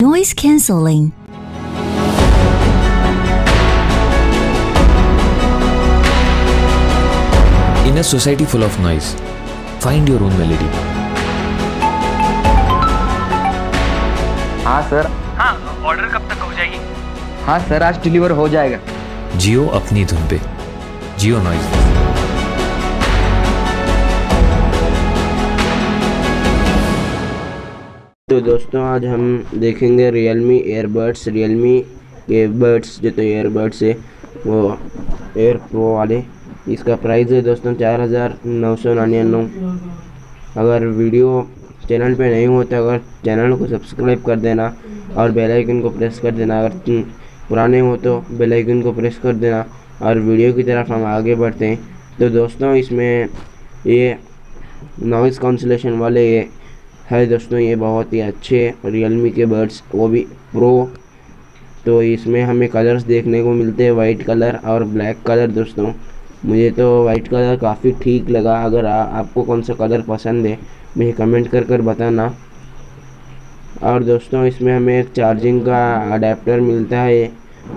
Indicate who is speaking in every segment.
Speaker 1: Noise cancelling.
Speaker 2: In a society full of noise, find your own melody.
Speaker 3: हाँ sir
Speaker 4: हाँ order कब तक हो जाएगी
Speaker 3: हाँ सर आज डिलीवर हो जाएगा
Speaker 2: जियो अपनी धुन पे जियो नॉइज़
Speaker 5: तो दोस्तों, आज हम देखेंगे रियलमी एयरबड्स रियलमी एयरबड्स जो तो एयरबड्स है, वो एयर प्रो वाले। इसका प्राइस है दोस्तों चार हज़ार नौ सौ निन्यानवे। अगर वीडियो चैनल पे नहीं हो तो अगर चैनल को सब्सक्राइब कर देना और बेल आइकन को प्रेस कर देना। अगर पुराने हो तो बेल आइकन को प्रेस कर देना और वीडियो की तरफ़ हम आगे बढ़ते हैं। तो दोस्तों, इसमें ये नॉइज़ काउंसलेशन वाले ये है दोस्तों ये बहुत ही अच्छे रियलमी के बर्ड्स वो भी प्रो तो इसमें हमें कलर्स देखने को मिलते हैं वाइट कलर और ब्लैक कलर दोस्तों। मुझे तो वाइट कलर काफ़ी ठीक लगा अगर आ, आपको कौन सा कलर पसंद है मुझे कमेंट कर कर बताना। और दोस्तों इसमें हमें एक चार्जिंग का अडेप्टर मिलता है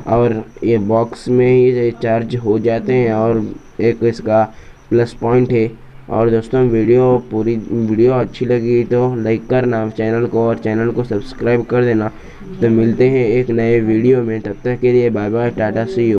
Speaker 5: और ये बॉक्स में ही चार्ज हो जाते हैं और एक इसका प्लस पॉइंट है। और दोस्तों, वीडियो पूरी, वीडियो अच्छी लगी तो लाइक करना चैनल को और चैनल को सब्सक्राइब कर देना। तो मिलते हैं एक नए वीडियो में, तब तक के लिए bye bye tata see you